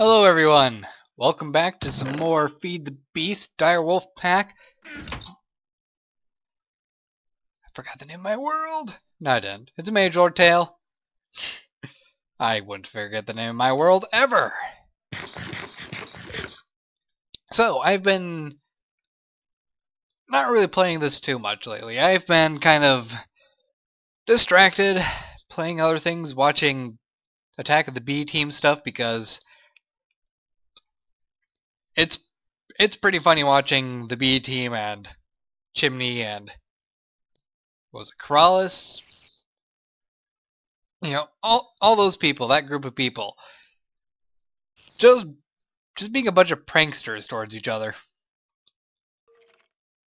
Hello everyone! Welcome back to some more Feed the Beast Dire Wolf Pack. I forgot the name of my world! No I didn't. It's a Mage Tale. I wouldn't forget the name of my world ever! So, I've been not really playing this too much lately. I've been kind of distracted, playing other things, watching Attack of the B Team stuff because it's it's pretty funny watching the B Team and Chimney and was it Keralis? You know, all all those people, that group of people, just just being a bunch of pranksters towards each other.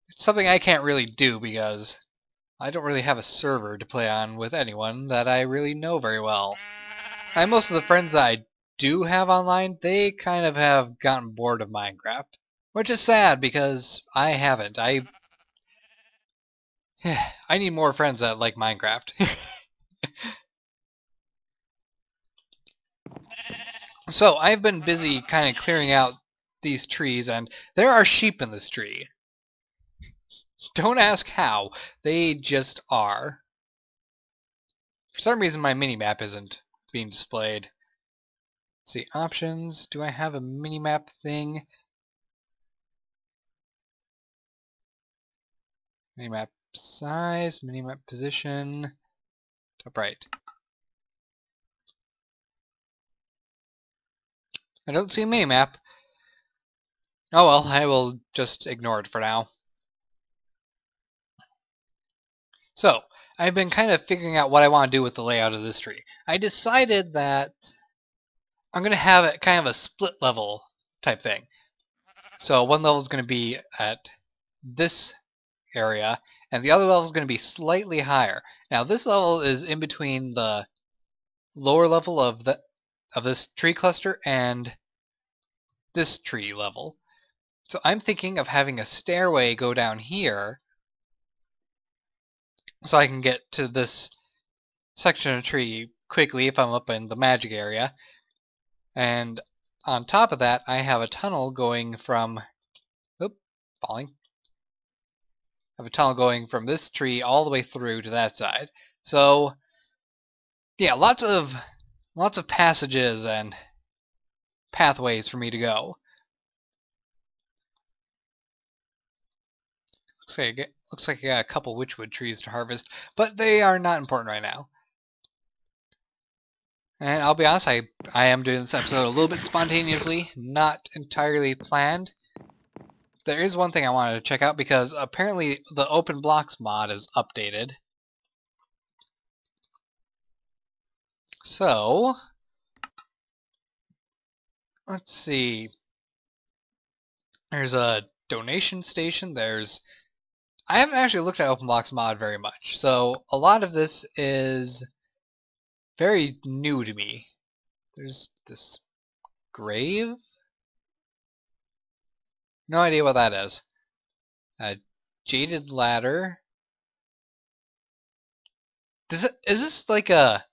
It's something I can't really do because I don't really have a server to play on with anyone that I really know very well. And most of the friends that I do have online, they kind of have gotten bored of Minecraft. Which is sad because I haven't. I I need more friends that like Minecraft. so I've been busy kind of clearing out these trees and there are sheep in this tree. Don't ask how. They just are. For some reason my mini-map isn't being displayed. See, options. Do I have a mini-map thing? Mini-map size, mini-map position, top right. I don't see a mini-map. Oh well, I will just ignore it for now. So, I've been kind of figuring out what I want to do with the layout of this tree. I decided that I'm going to have it kind of a split level type thing. So one level is going to be at this area, and the other level is going to be slightly higher. Now this level is in between the lower level of the of this tree cluster and this tree level. So I'm thinking of having a stairway go down here so I can get to this section of tree quickly if I'm up in the magic area. And on top of that, I have a tunnel going from... Oop, falling. I have a tunnel going from this tree all the way through to that side. So, yeah, lots of lots of passages and pathways for me to go. Looks like Looks like I got a couple witchwood trees to harvest, but they are not important right now. And I'll be honest, I, I am doing this episode a little bit spontaneously, not entirely planned. There is one thing I wanted to check out because apparently the Open Blocks mod is updated. So, let's see. There's a donation station, there's I haven't actually looked at OpenBlocks mod very much, so a lot of this is very new to me. There's this grave? No idea what that is. A jaded ladder. Does it, is this like a...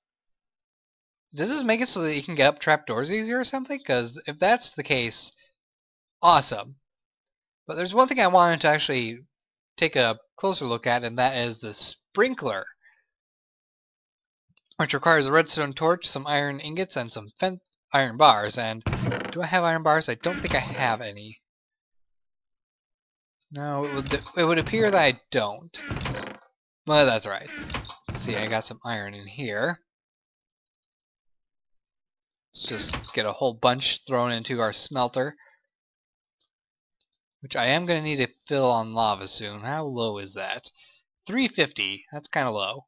Does this make it so that you can get up trapdoors easier or something? Because if that's the case, awesome. But there's one thing I wanted to actually take a closer look at, and that is the sprinkler, which requires a redstone torch, some iron ingots, and some iron bars. And do I have iron bars? I don't think I have any. No, it would, it would appear that I don't. Well, that's right. Let's see, I got some iron in here. Let's just get a whole bunch thrown into our smelter. Which I am going to need to fill on lava soon. How low is that? 350. That's kind of low.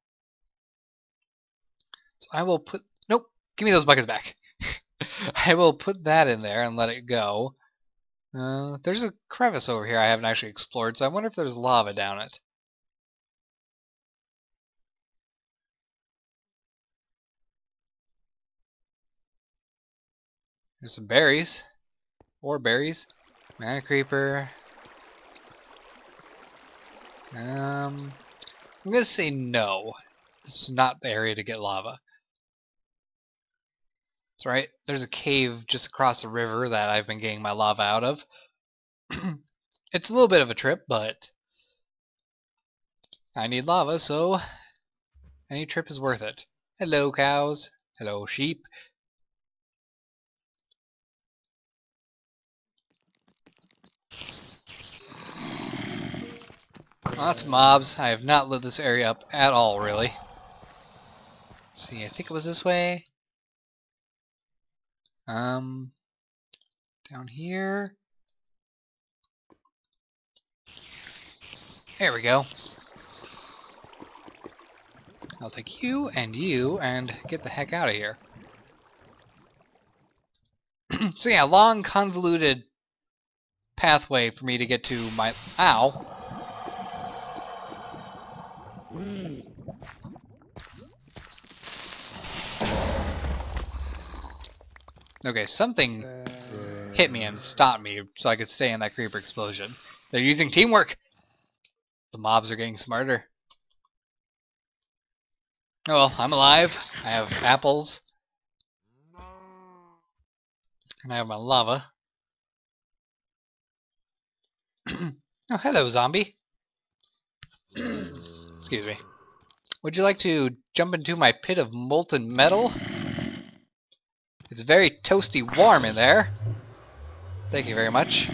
I will put... Nope. Give me those buckets back. I will put that in there and let it go. Uh, there's a crevice over here I haven't actually explored, so I wonder if there's lava down it. There's some berries. Or berries. Mana Creeper. Um, I'm going to say no. This is not the area to get lava. Right. There's a cave just across the river that I've been getting my lava out of. it's a little bit of a trip, but I need lava, so any trip is worth it. Hello, cows. Hello, sheep. Lots of mobs. I have not lit this area up at all, really. Let's see, I think it was this way. Um, down here. There we go. I'll take you and you and get the heck out of here. so yeah, long convoluted pathway for me to get to my... Ow! Okay, something hit me and stopped me so I could stay in that creeper explosion. They're using teamwork! The mobs are getting smarter. Oh well, I'm alive. I have apples. And I have my lava. oh, hello, zombie. Excuse me. Would you like to jump into my pit of molten metal? It's very toasty warm in there. Thank you very much.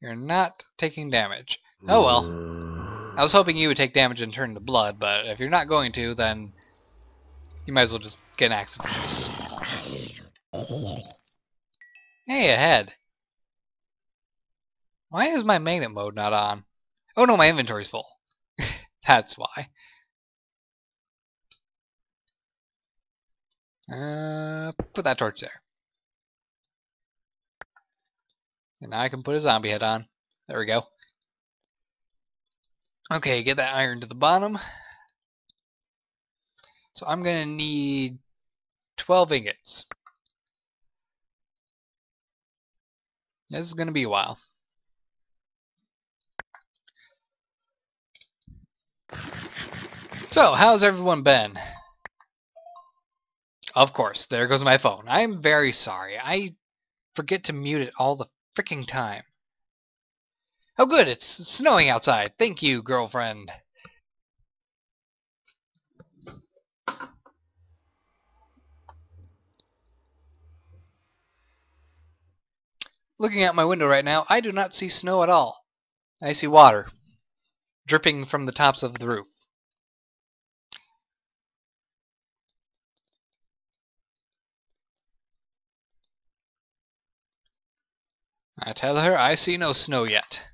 You're not taking damage. Oh well. I was hoping you would take damage and turn to blood, but if you're not going to, then you might as well just get an accident. Hey, ahead. Why is my magnet mode not on? Oh no, my inventory's full. That's why. Uh, put that torch there. And now I can put a zombie head on. There we go. Okay, get that iron to the bottom. So I'm going to need 12 ingots. This is going to be a while. So, how's everyone been? Of course, there goes my phone. I'm very sorry. I forget to mute it all the freaking time. Oh good, it's snowing outside. Thank you, girlfriend. Looking out my window right now, I do not see snow at all. I see water dripping from the tops of the roof. I tell her I see no snow yet.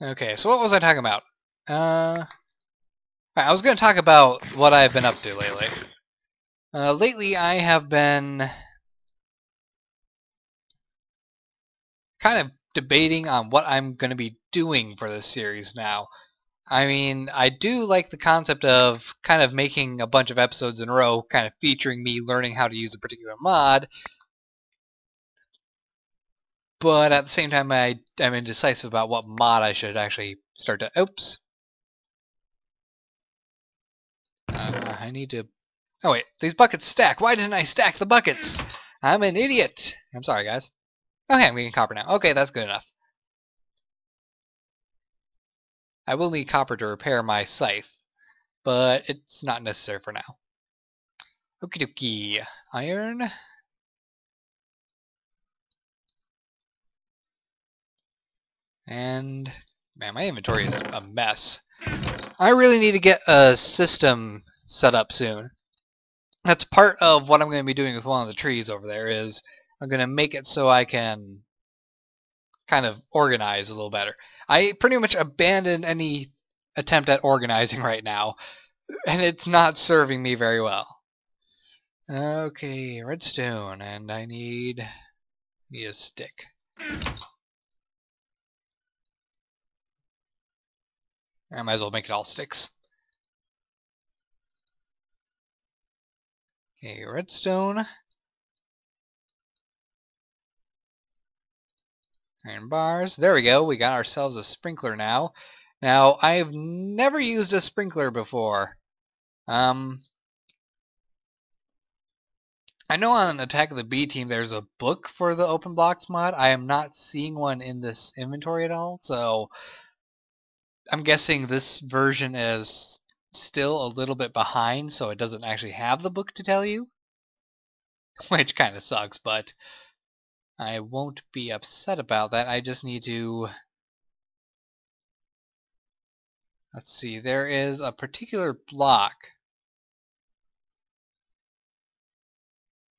Okay, so what was I talking about? Uh, I was going to talk about what I've been up to lately. Uh, lately I have been kind of debating on what I'm going to be doing for this series now. I mean, I do like the concept of kind of making a bunch of episodes in a row, kind of featuring me learning how to use a particular mod, but at the same time I am indecisive about what mod I should actually start to... Oops. Uh, I need to... Oh wait, these buckets stack. Why didn't I stack the buckets? I'm an idiot. I'm sorry, guys. Okay, I'm getting copper now. Okay, that's good enough. I will need copper to repair my scythe, but it's not necessary for now. Okie dokie. Iron. And, man, my inventory is a mess. I really need to get a system set up soon. That's part of what I'm going to be doing with one of the trees over there is I'm going to make it so I can kind of organize a little better. I pretty much abandoned any attempt at organizing mm. right now, and it's not serving me very well. Okay, redstone, and I need, need a stick. I might as well make it all sticks. Okay, redstone. Iron bars. There we go. We got ourselves a sprinkler now. Now, I've never used a sprinkler before. Um, I know on Attack of the B Team there's a book for the Open Blocks mod. I am not seeing one in this inventory at all, so I'm guessing this version is still a little bit behind, so it doesn't actually have the book to tell you. Which kind of sucks, but I won't be upset about that. I just need to... Let's see, there is a particular block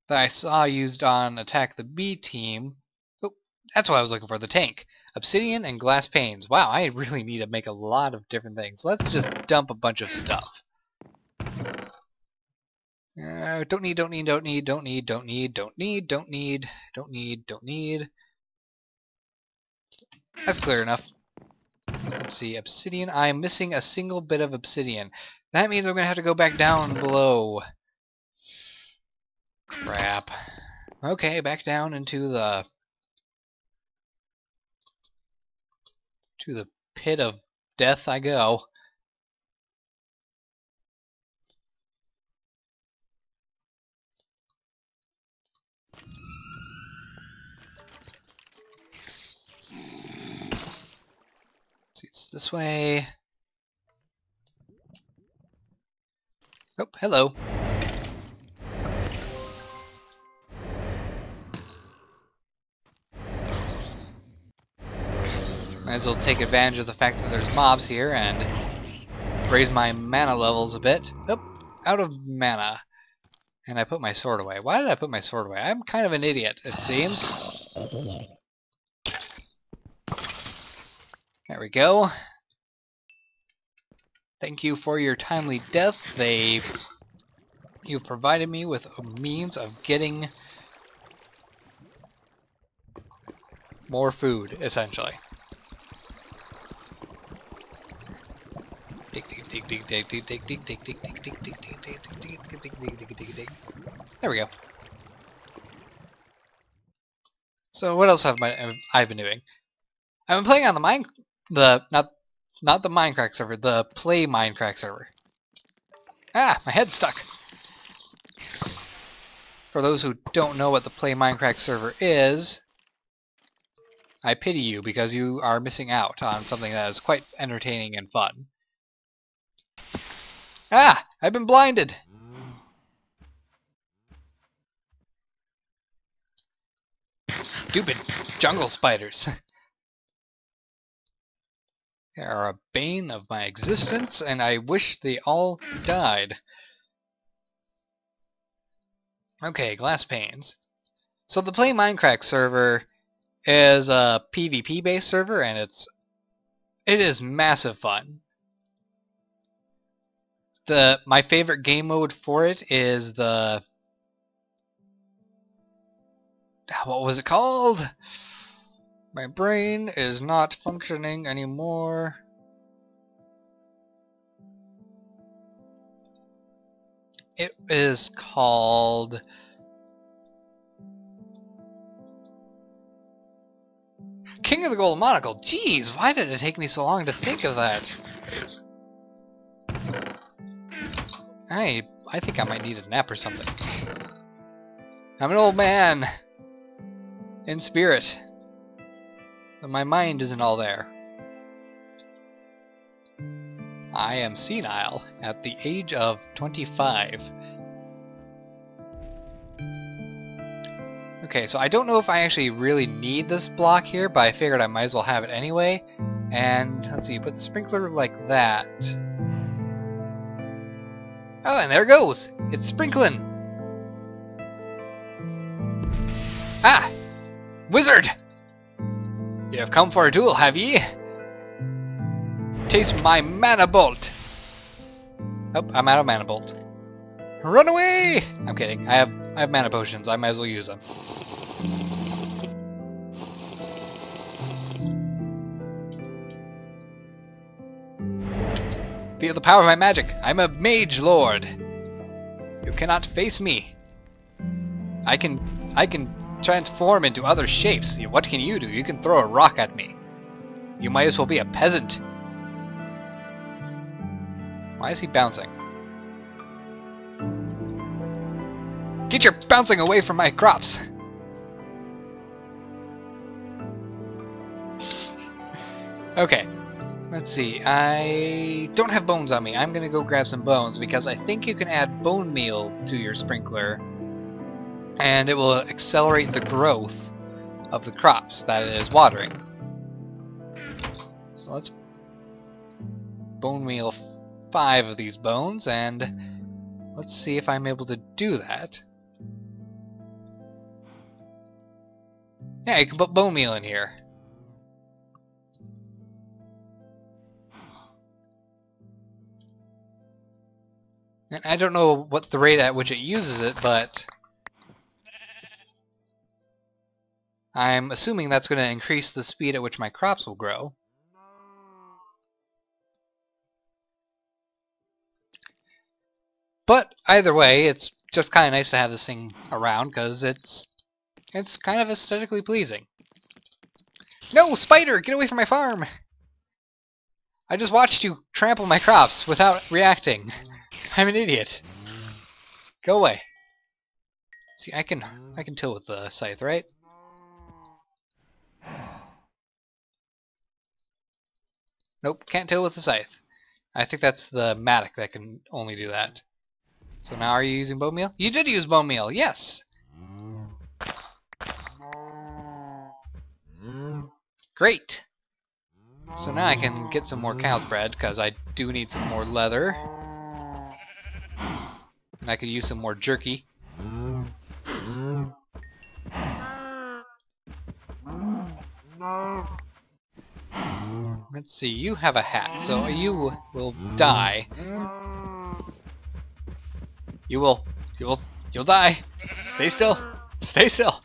that I saw used on Attack the B team. Oh, that's what I was looking for, the tank. Obsidian and glass panes. Wow, I really need to make a lot of different things. Let's just dump a bunch of stuff. Uh, don't need, don't need, don't need, don't need, don't need, don't need, don't need, don't need, don't need. That's clear enough. Let's see, obsidian. I'm missing a single bit of obsidian. That means I'm going to have to go back down below. Crap. Okay, back down into the... to the pit of death I go. It's this way. Oh, hello. Might as well take advantage of the fact that there's mobs here and raise my mana levels a bit. Oh, out of mana. And I put my sword away. Why did I put my sword away? I'm kind of an idiot, it seems. There we go. Thank you for your timely death. They... You've provided me with a means of getting more food, essentially. There we go. So what else have I been doing? I've been playing on the mine the not not the Minecraft server, the Play Minecraft server. Ah, my head's stuck. For those who don't know what the Play Minecraft server is, I pity you because you are missing out on something that is quite entertaining and fun. Ah! I've been blinded! Stupid jungle spiders. They are a bane of my existence, and I wish they all died. Okay, glass panes. So the Play Minecraft server is a PvP-based server, and it's it is massive fun. The my favorite game mode for it is the what was it called? My brain is not functioning anymore. It is called... King of the Golden Monocle. Jeez, why did it take me so long to think of that? I, I think I might need a nap or something. I'm an old man. In spirit. My mind isn't all there. I am senile at the age of 25. Okay, so I don't know if I actually really need this block here, but I figured I might as well have it anyway. And, let's see, you put the sprinkler like that. Oh, and there it goes! It's sprinkling! Ah! Wizard! You have come for a duel, have ye? Taste my mana bolt! Oh, I'm out of mana bolt. Run away! I'm kidding. I have I have mana potions. I might as well use them. Feel the power of my magic. I'm a mage lord. You cannot face me. I can I can transform into other shapes. What can you do? You can throw a rock at me. You might as well be a peasant. Why is he bouncing? Get your bouncing away from my crops! okay. Let's see. I don't have bones on me. I'm gonna go grab some bones because I think you can add bone meal to your sprinkler and it will accelerate the growth of the crops that it is watering. So let's bone meal five of these bones and let's see if I'm able to do that. Yeah, you can put bone meal in here. And I don't know what the rate at which it uses it, but I'm assuming that's going to increase the speed at which my crops will grow. But either way, it's just kind of nice to have this thing around because it's it's kind of aesthetically pleasing. No, spider! Get away from my farm! I just watched you trample my crops without reacting. I'm an idiot. Go away. See, I can I can till with the scythe, right? Nope, can't till with the scythe. I think that's the Matic that can only do that. So now are you using bone meal? You did use bone meal, yes! Great! So now I can get some more cow's bread, because I do need some more leather. And I could use some more jerky. Let's see, you have a hat, so mm. you will mm. die. You will, you will, you'll die. Stay still. Stay still.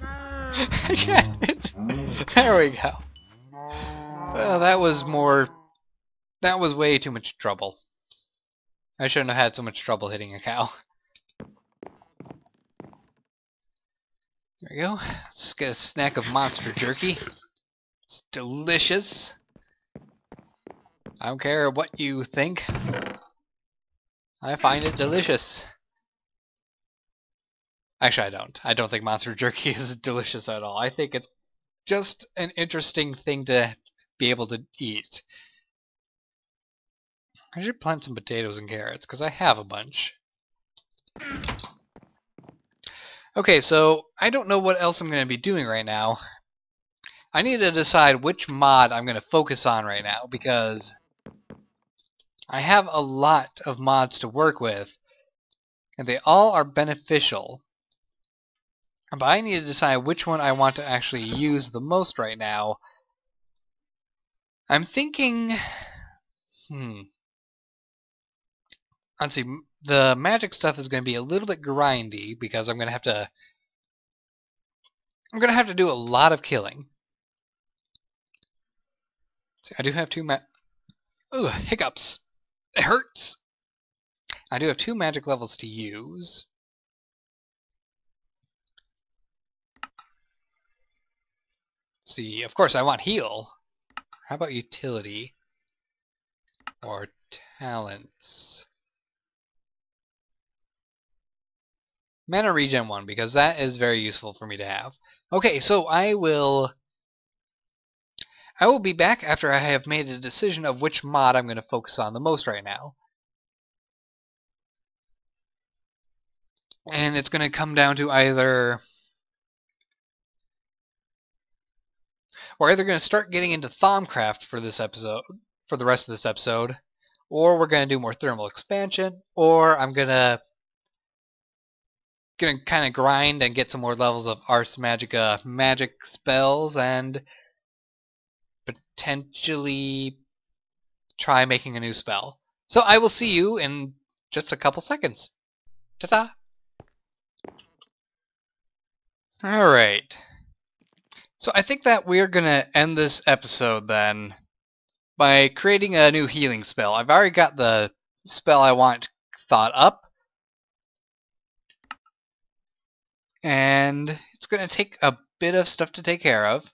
I can't. Mm. there we go. Well, that was more... That was way too much trouble. I shouldn't have had so much trouble hitting a cow. There we go. Let's get a snack of monster jerky. Delicious. I don't care what you think. I find it delicious. Actually, I don't. I don't think monster jerky is delicious at all. I think it's just an interesting thing to be able to eat. I should plant some potatoes and carrots, because I have a bunch. Okay, so I don't know what else I'm going to be doing right now. I need to decide which mod I'm going to focus on right now, because I have a lot of mods to work with, and they all are beneficial. But I need to decide which one I want to actually use the most right now. I'm thinking... Hmm. Let's see, the magic stuff is going to be a little bit grindy because I'm going to have to... I'm going to have to do a lot of killing. See, I do have two ma... Ooh, hiccups. It hurts! I do have two magic levels to use. see, of course I want heal. How about utility? Or talents? Mana regen 1, because that is very useful for me to have. Okay, so I will... I will be back after I have made a decision of which mod I'm going to focus on the most right now. And it's going to come down to either We're either going to start getting into Thaumcraft for this episode, for the rest of this episode, or we're going to do more thermal expansion, or I'm going to to kind of grind and get some more levels of Ars Magica magic spells and potentially try making a new spell. So I will see you in just a couple seconds. Ta-ta! Alright. So I think that we're going to end this episode then by creating a new healing spell. I've already got the spell I want thought up. And it's going to take a bit of stuff to take care of.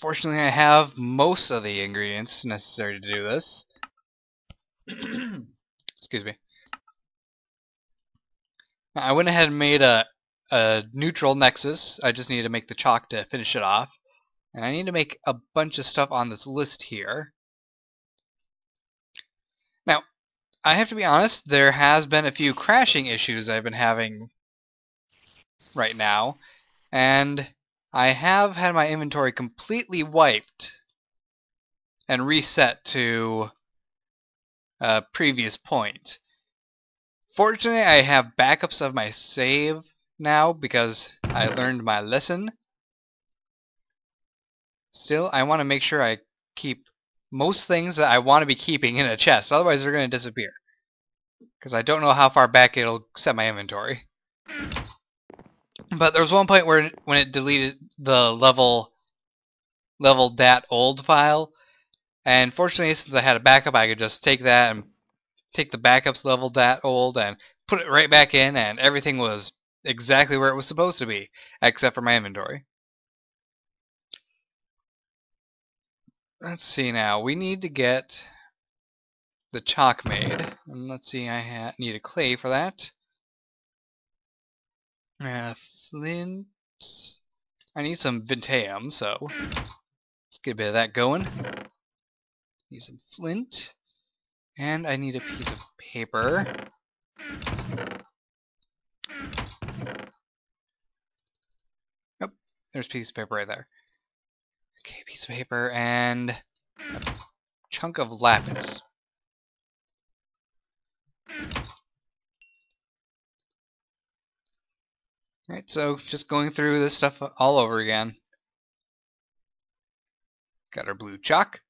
Fortunately I have most of the ingredients necessary to do this. Excuse me. I went ahead and made a, a neutral nexus. I just need to make the chalk to finish it off. And I need to make a bunch of stuff on this list here. Now, I have to be honest, there has been a few crashing issues I've been having right now. And I have had my inventory completely wiped and reset to a previous point. Fortunately, I have backups of my save now because I learned my lesson. Still, I want to make sure I keep most things that I want to be keeping in a chest, otherwise they're going to disappear. Because I don't know how far back it'll set my inventory. But there was one point where when it deleted the level level old file, and fortunately since I had a backup, I could just take that and take the backups level old and put it right back in, and everything was exactly where it was supposed to be, except for my inventory. Let's see now. We need to get the chalk made. And let's see, I need a clay for that. Uh, flint. I need some Vinteum, so let's get a bit of that going. Need some flint. And I need a piece of paper. Yep, there's a piece of paper right there. Okay, piece of paper and a chunk of lapis. Right, so just going through this stuff all over again. Got our blue chalk.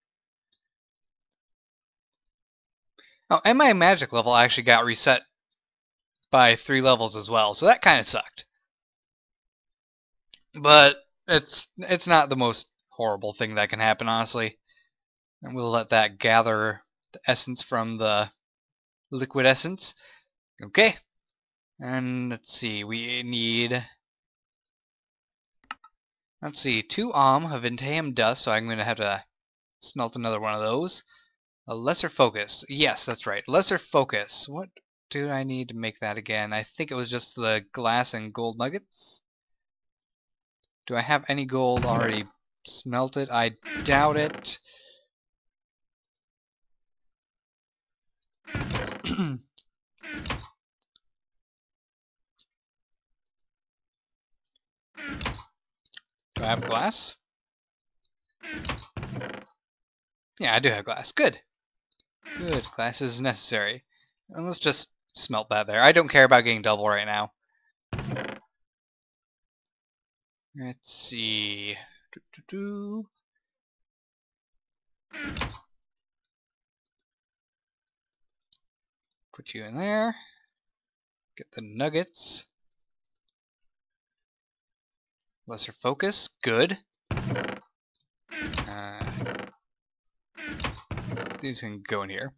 Oh, and my magic level actually got reset by three levels as well, so that kind of sucked. But it's it's not the most horrible thing that can happen, honestly. And we'll let that gather the essence from the liquid essence. Okay, and let's see, we need... Let's see, two Om of Vinteum Dust, so I'm going to have to smelt another one of those. A Lesser Focus. Yes, that's right. Lesser Focus. What do I need to make that again? I think it was just the glass and gold nuggets. Do I have any gold already smelted? I doubt it. Do I have glass? Yeah, I do have glass. Good. Good. Glass is necessary. And let's just smelt that there. I don't care about getting double right now. Let's see. Doo -doo -doo. Put you in there. Get the nuggets. Lesser focus, good. Uh, these can go in here.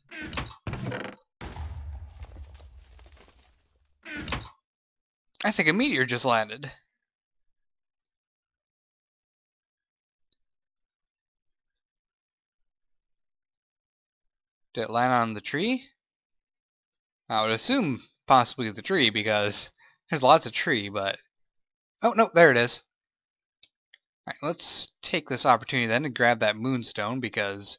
I think a meteor just landed. Did it land on the tree? I would assume possibly the tree because there's lots of tree, but... Oh, no, there it is. Alright, let's take this opportunity then to grab that moonstone because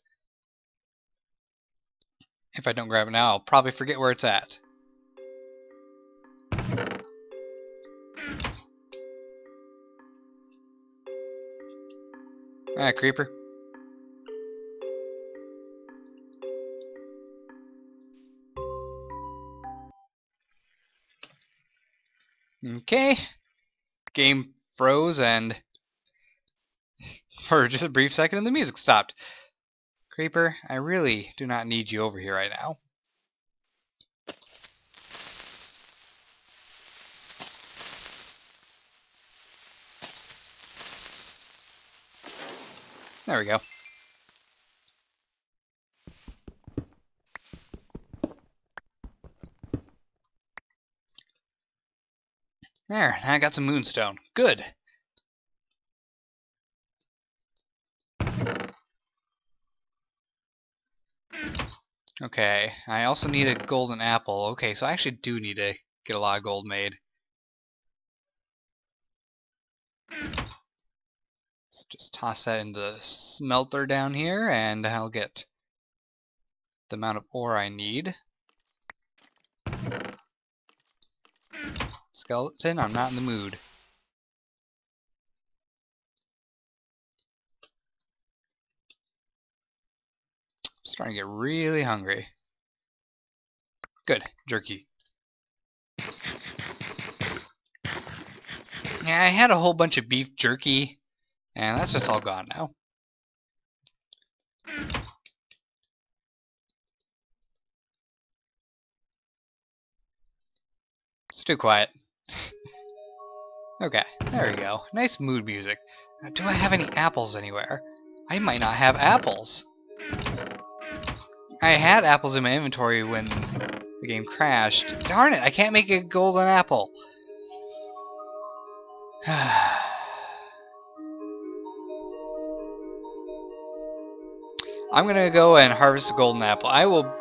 if I don't grab it now, I'll probably forget where it's at. Ah, creeper. Okay. Game froze and for just a brief second and the music stopped. Creeper, I really do not need you over here right now. There we go. There, I got some moonstone. Good. Okay, I also need a golden apple. Okay, so I actually do need to get a lot of gold made. Let's just toss that into the smelter down here, and I'll get the amount of ore I need. Skeleton, I'm not in the mood. Starting to get really hungry. Good, jerky. Yeah, I had a whole bunch of beef jerky, and that's just all gone now. It's too quiet. okay, there we go. Nice mood music. Now, do I have any apples anywhere? I might not have apples. I had apples in my inventory when the game crashed. Darn it, I can't make a golden apple. I'm gonna go and harvest a golden apple. I will...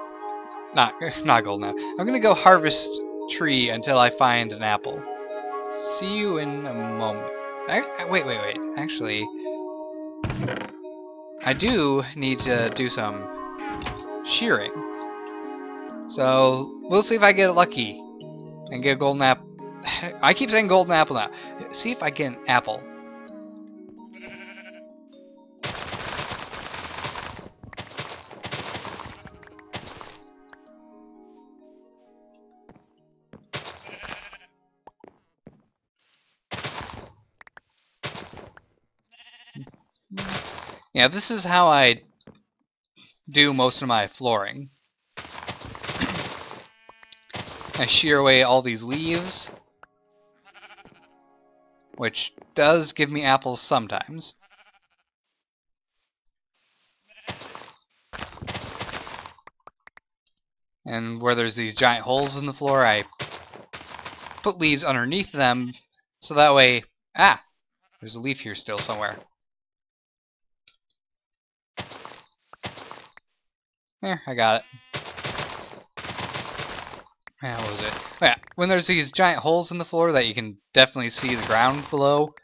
Not, not golden apple. I'm gonna go harvest tree until I find an apple. See you in a moment. I, wait, wait, wait. Actually... I do need to do some shearing. So, we'll see if I get lucky and get a golden apple. I keep saying golden apple now. See if I get an apple. Yeah, this is how I do most of my flooring. I shear away all these leaves, which does give me apples sometimes. And where there's these giant holes in the floor, I put leaves underneath them, so that way... Ah! There's a leaf here still somewhere. There, I got it. Yeah, what was it? Oh, yeah, when there's these giant holes in the floor that you can definitely see the ground below.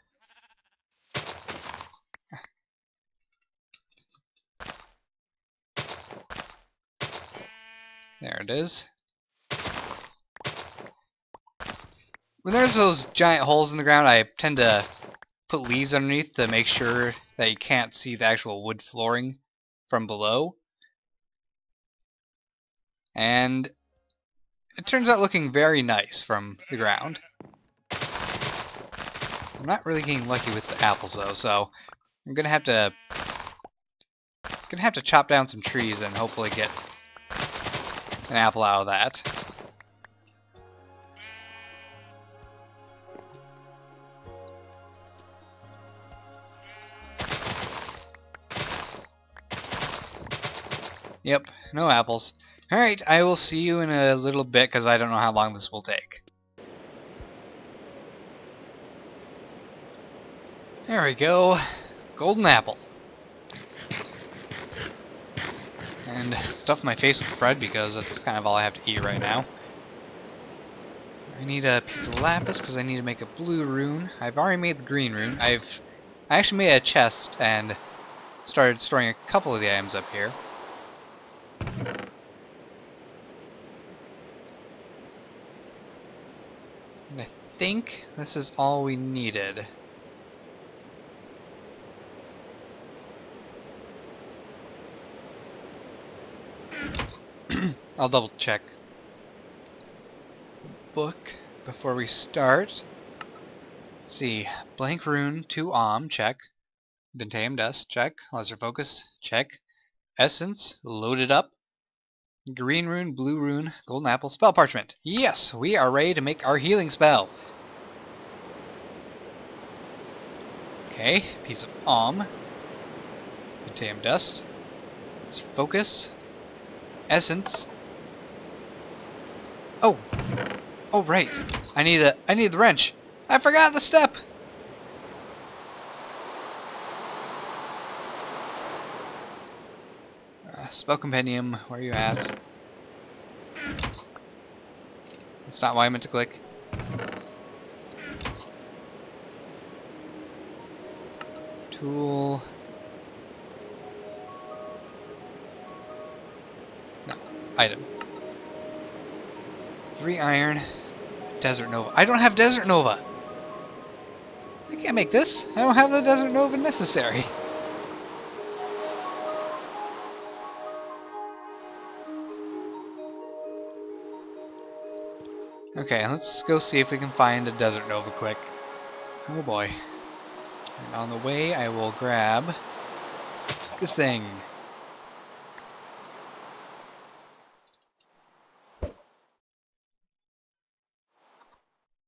There it is. When there's those giant holes in the ground, I tend to put leaves underneath to make sure that you can't see the actual wood flooring from below. And it turns out looking very nice from the ground. I'm not really getting lucky with the apples though, so I'm gonna have to gonna have to chop down some trees and hopefully get an apple out of that. Yep, no apples. Alright, I will see you in a little bit because I don't know how long this will take. There we go. Golden apple. And stuff my face with bread because that's kind of all I have to eat right now. I need a piece of lapis because I need to make a blue rune. I've already made the green rune. I've I actually made a chest and started storing a couple of the items up here. Think this is all we needed. I'll double check book before we start. Let's see, blank rune, 2 Om, check. Vinteum dust, check. Lesser focus, check. Essence, loaded up. Green rune, blue rune, golden apple, spell parchment. Yes, we are ready to make our healing spell. Okay, piece of Om. Potassium dust. Let's focus. Essence. Oh! Oh, right. I need a- I need the wrench! I forgot the step! Uh, spell Compendium, where are you at? That's not why I meant to click. Tool... No, item. Three iron, Desert Nova. I don't have Desert Nova! I can't make this. I don't have the Desert Nova necessary. Okay, let's go see if we can find a Desert Nova quick. Oh boy. And on the way, I will grab this thing.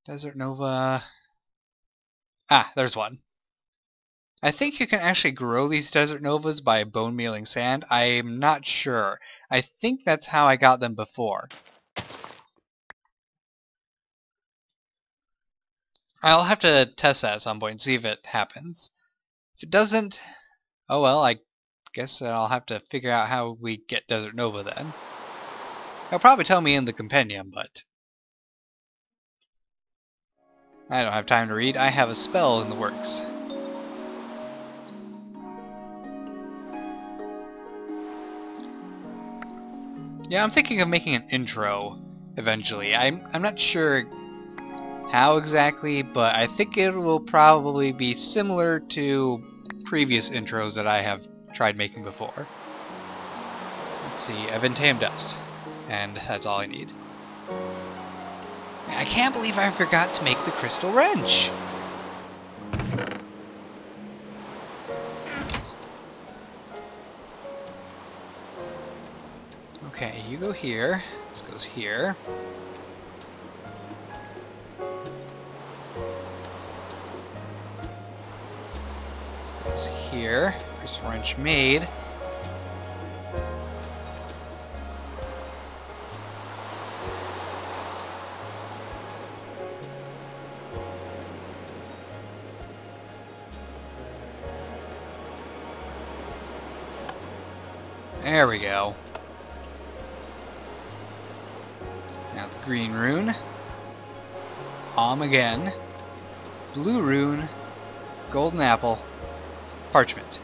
Desert Nova... Ah, there's one. I think you can actually grow these Desert Novas by bone mealing sand. I'm not sure. I think that's how I got them before. I'll have to test that at some point and see if it happens. If it doesn't, oh well, I guess I'll have to figure out how we get Desert Nova then. They'll probably tell me in the compendium, but I don't have time to read. I have a spell in the works. Yeah, I'm thinking of making an intro eventually. I'm, I'm not sure how exactly, but I think it will probably be similar to previous intros that I have tried making before. Let's see, a Vinteum Dust. And that's all I need. I can't believe I forgot to make the crystal wrench. Okay, you go here. This goes here. Here. Crystal wrench made. There we go. Now the green rune. Aum again. Blue rune. Golden apple. Parchment.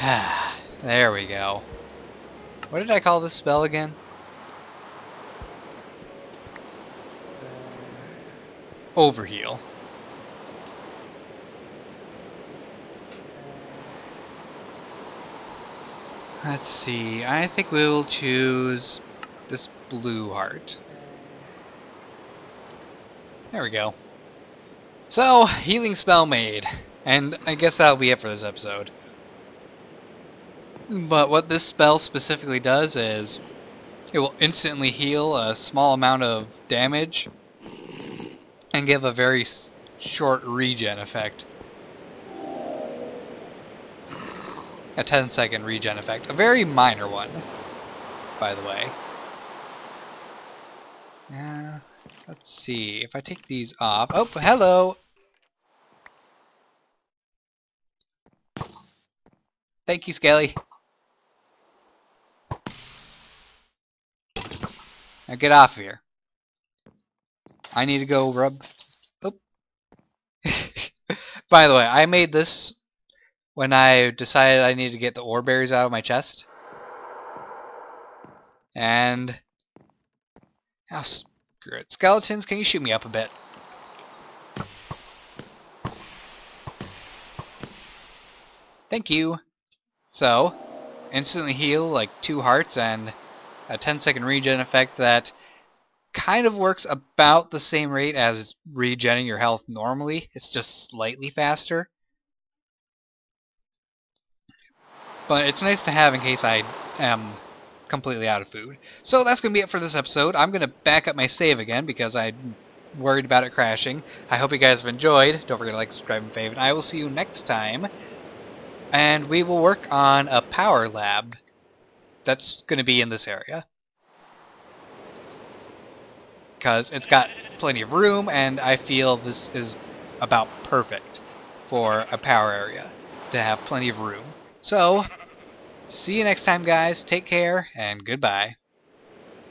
Ah, there we go. What did I call this spell again? Uh, Overheal. Let's see, I think we will choose this blue heart. There we go. So, healing spell made. And I guess that'll be it for this episode. But what this spell specifically does is it will instantly heal a small amount of damage and give a very short regen effect. a 10 second regen effect. A very minor one, by the way. Uh, let's see, if I take these off... Oh, hello! Thank you, Skelly. Now get off of here. I need to go rub... Oh. By the way, I made this when I decided I needed to get the ore berries out of my chest. And... Oh, it. Skeletons, can you shoot me up a bit? Thank you. So, instantly heal like two hearts and a 10 second regen effect that kind of works about the same rate as regenerating your health normally. It's just slightly faster. But it's nice to have in case I am completely out of food. So that's going to be it for this episode. I'm going to back up my save again because I'm worried about it crashing. I hope you guys have enjoyed. Don't forget to like, subscribe, and favorite. I will see you next time. And we will work on a power lab that's going to be in this area. because it's got plenty of room and I feel this is about perfect for a power area to have plenty of room. So, see you next time guys, take care, and goodbye.